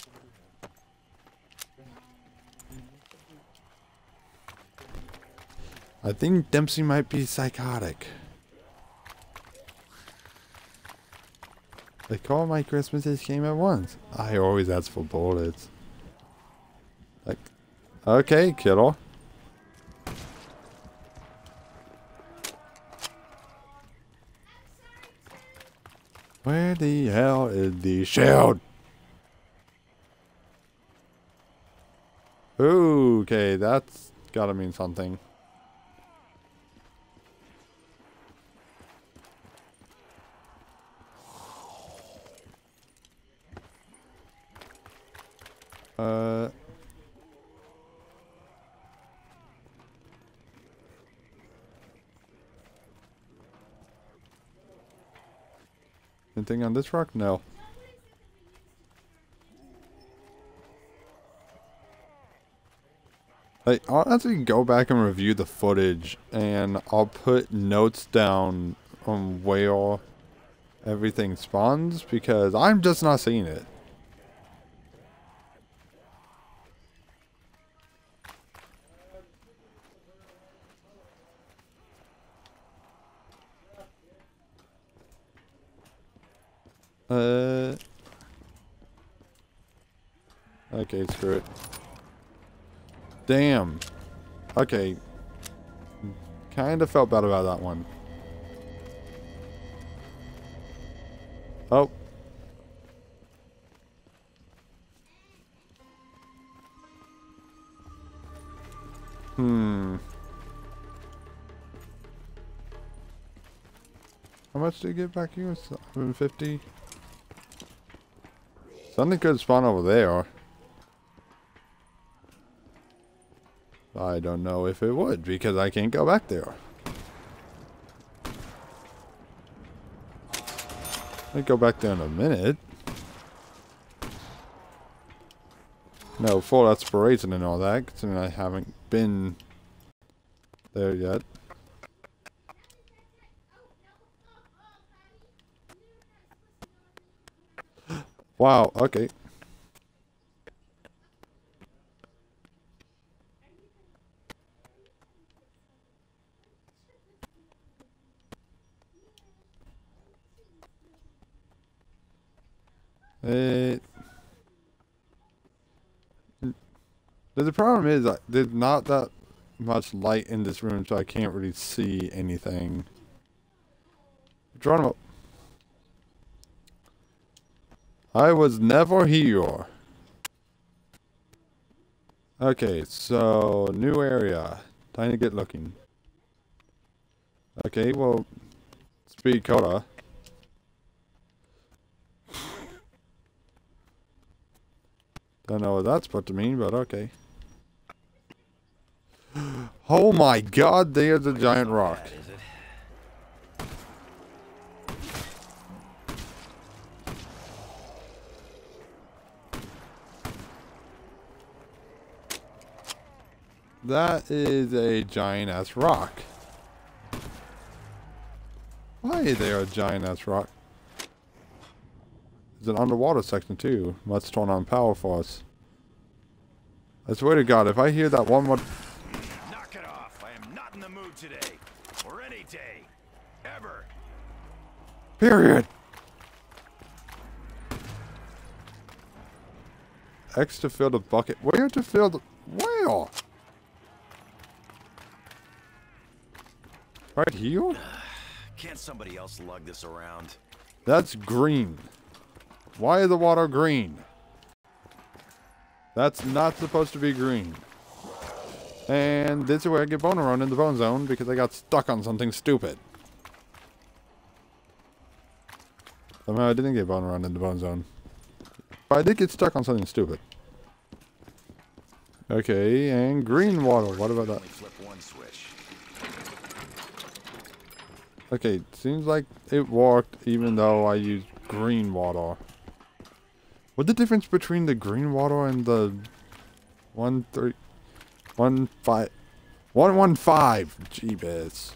I think Dempsey might be psychotic. Like all my Christmases came at once. I always ask for bullets. Like, okay, kiddo. Where the hell is the shield? Okay, that's gotta mean something. Uh. Anything on this rock? No. Like, I'll actually go back and review the footage, and I'll put notes down on where everything spawns, because I'm just not seeing it. Uh. Okay, screw it. Damn. Okay. Kinda felt bad about that one. Oh. Hmm. How much did you get back here? 750? Something could spawn over there. I don't know if it would because I can't go back there. I'll go back there in a minute. No, full exploration and all that, considering I haven't been there yet. Wow, okay. It, the problem is there's not that much light in this room, so I can't really see anything. Geronimo. I was never here. Okay, so new area. Time to get looking. Okay, well, speed color. Don't know what that's supposed to mean, but okay. Oh my god, there's a giant rock. That is a giant ass rock. Why is there a giant ass rock? There's an underwater section too. Let's turn on power for us. I swear to god, if I hear that one more... Knock it off. I am not in the mood today. Or any day. Ever. Period! X to fill the bucket. Where to fill the... Where? Right here? Can't somebody else lug this around? That's green. Why is the water green? That's not supposed to be green. And this is where I get bone around in the bone zone because I got stuck on something stupid. Somehow I didn't get bone around in the bone zone. But I did get stuck on something stupid. Okay, and green water. What about that? Only flip one switch. Okay, seems like it worked even though I used green water. What's the difference between the green water and the one three one five one one five Jeebus.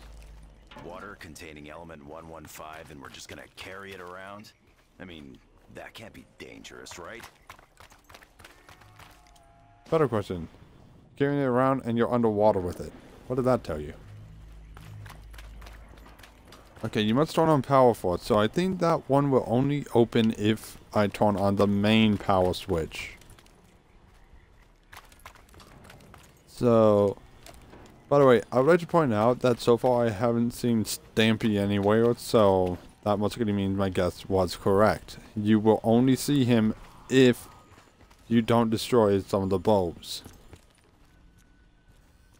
Water containing element 115 and we're just gonna carry it around? I mean, that can't be dangerous, right? Better question. Carrying it around and you're underwater with it. What did that tell you? Okay, you must turn on power for. So I think that one will only open if I turn on the main power switch. So, by the way, I would like to point out that so far I haven't seen Stampy anywhere, so that must likely means my guess was correct. You will only see him if you don't destroy some of the bulbs.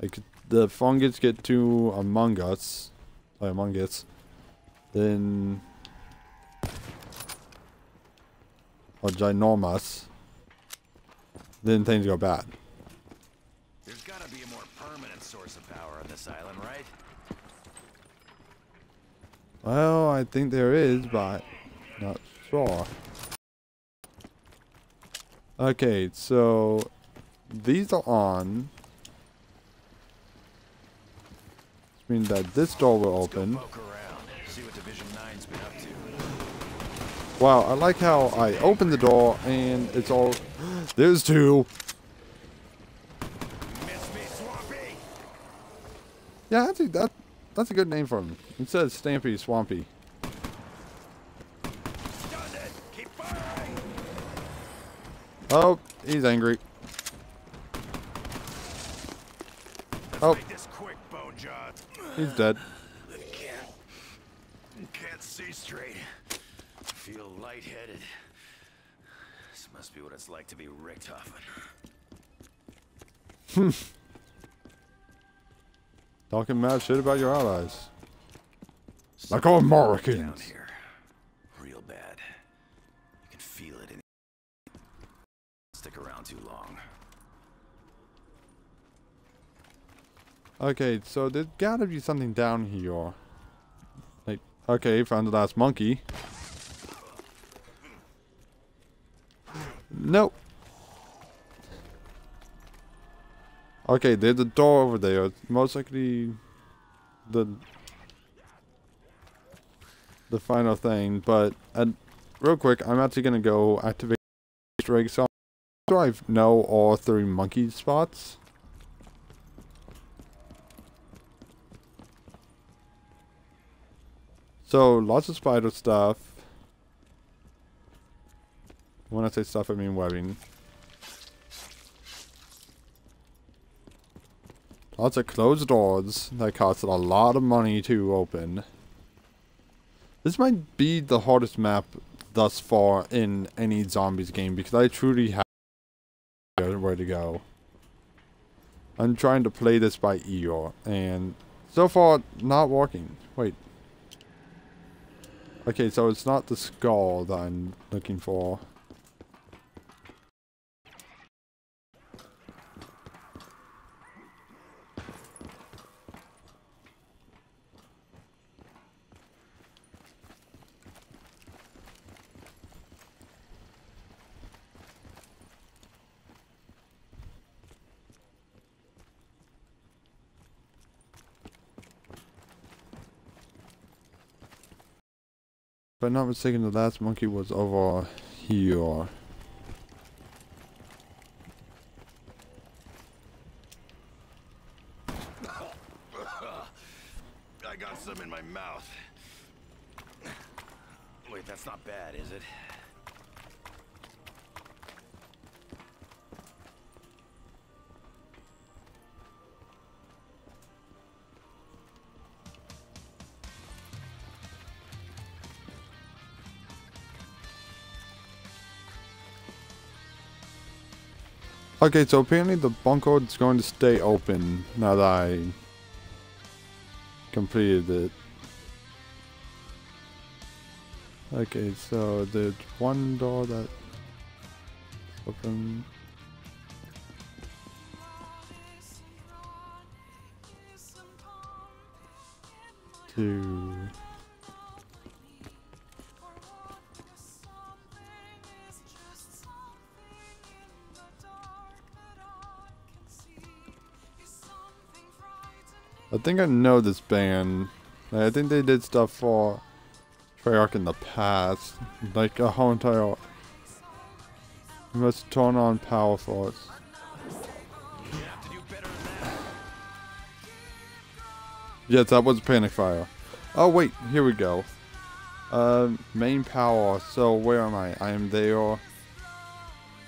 Like, the fungus get too among us, like among us, then or ginormous, then things go bad. There's gotta be a more permanent source of power on this island, right? Well, I think there is, but not sure. Okay, so these are on. Which means that this door will open. Wow, I like how I open the door and it's all. There's two. Yeah, that's a, that, that's a good name for him. Instead of Stampy, Swampy. It. Oh, he's angry. Oh, he's dead. I can't. Can't see straight. Feel lightheaded. This must be what it's like to be Richtofen. Hmm. Talking mad shit about your allies. Like all Something down Americans. here. Real bad. You can feel it in Stick around too long. Okay, so there's gotta be something down here. Like, okay, found the last monkey. Nope. Okay, there's a door over there. Most likely the the final thing, but real quick, I'm actually gonna go activate Easter egg. So I know all three monkey spots. So, lots of spider stuff. When I say stuff, I mean webbing. Lots of closed doors that cost a lot of money to open. This might be the hardest map thus far in any zombies game because I truly have where to go. I'm trying to play this by ear and so far not working. Wait. Okay, so it's not the skull that I'm looking for. I'm not mistaken, the last monkey was over here. I got some in my mouth. Wait, that's not bad, is it? Okay, so apparently the bunker is going to stay open now that I completed it. Okay, so there's one door that open. Two. I think I know this band. I think they did stuff for Treyarch in the past. Like a whole entire... Must turn on Power Force. Yes, that was Panic Fire. Oh wait, here we go. Uh, main power. So where am I? I am there.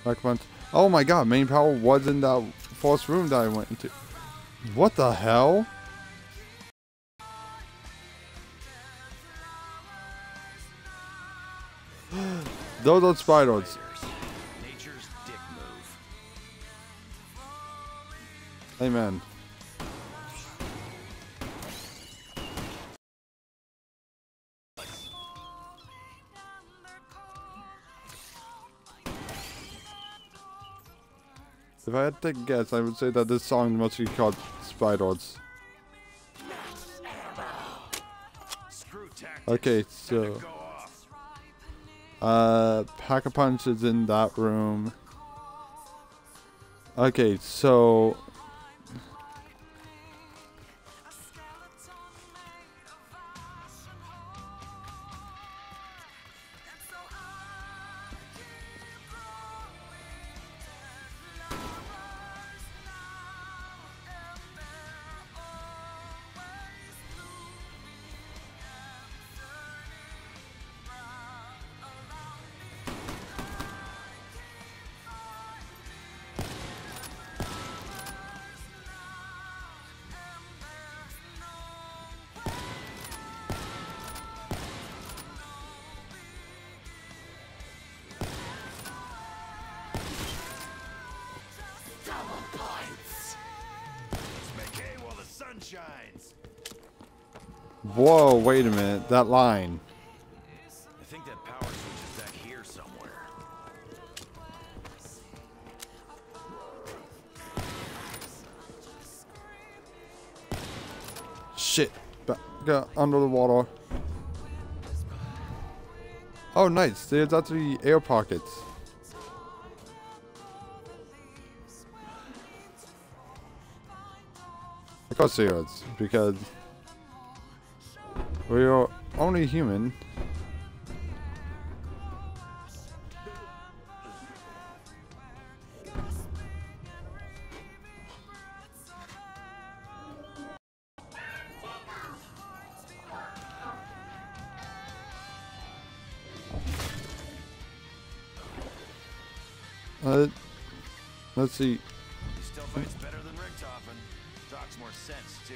Like bunch. Oh my god, main power was in that first room that I went into. What the hell? Those are spiders. Nature's dick move. Amen. If I had to guess, I would say that this song must be called Spiders. Okay, so. Uh, Pack a Punch is in that room. Okay, so that line. I think that power switch is back here somewhere. Shit. Back got under the water. Oh, nice. There's actually air pockets. Of course there is, because we are only human. Uh, let's see. He still fights better than Richtofen. Talks more sense, too.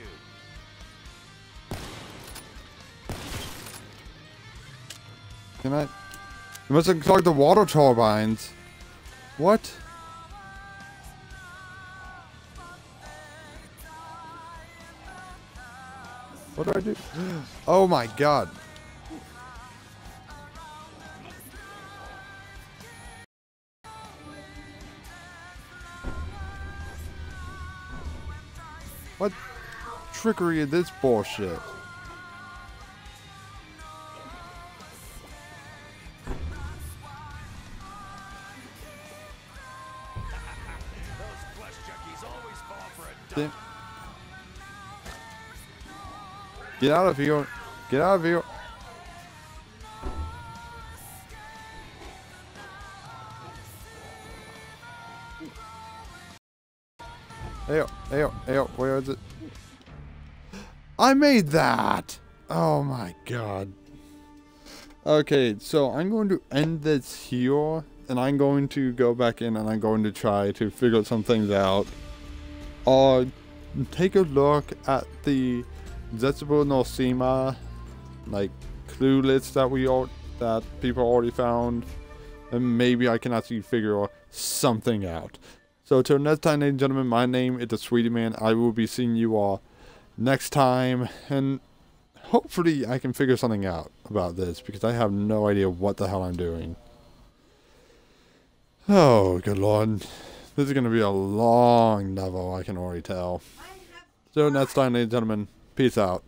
Must have clogged the water turbines. What? What do I do? Oh my god. What trickery is this bullshit? Get out of here. Get out of here. Ayo, ayo, ayo, where is it? I made that! Oh my god. Okay, so I'm going to end this here, and I'm going to go back in and I'm going to try to figure some things out. Uh, take a look at the Zetsubo no Shima, like, clue list that we all, that people already found, and maybe I can actually figure something out. So till next time, ladies and gentlemen, my name is the Sweety Man. I will be seeing you all next time, and hopefully I can figure something out about this because I have no idea what the hell I'm doing. Oh, good lord. This is going to be a long novel, I can already tell. So next time, ladies and gentlemen, peace out.